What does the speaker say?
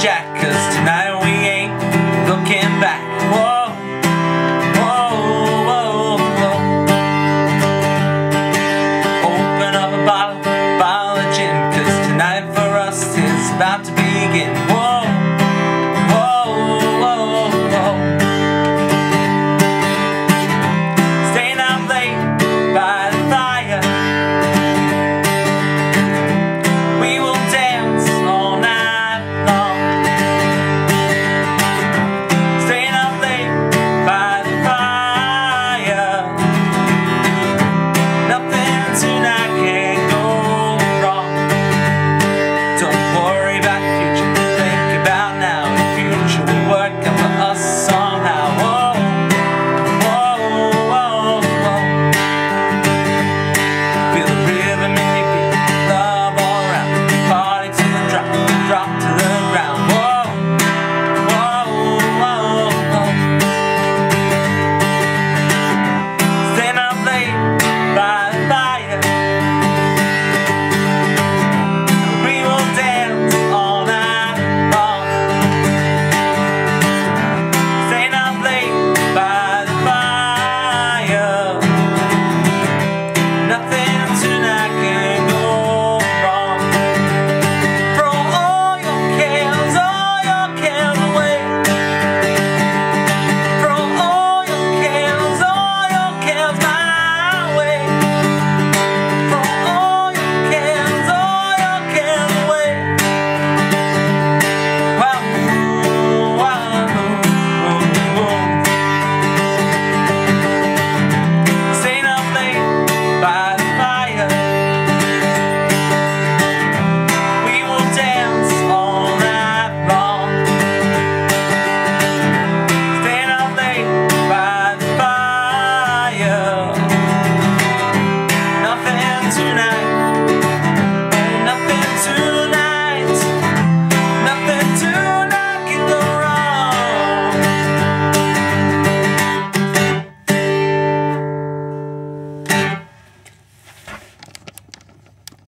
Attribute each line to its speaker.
Speaker 1: Jack, cause tonight.